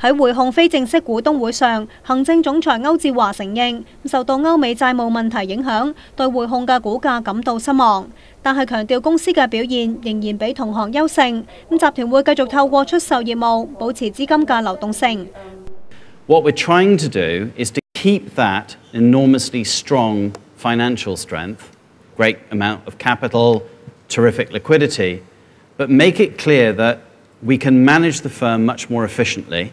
喺汇控非正式股东会上，行政总裁欧志华承认受到欧美债务问题影响，对汇控嘅股价感到失望，但系强调公司嘅表现仍然比同行优胜。咁集团会继续透过出售业务保持资金嘅流动性。What we're trying to do is to keep that enormously strong financial strength, great amount of capital, terrific liquidity, but make it clear that we can manage the firm much more efficiently.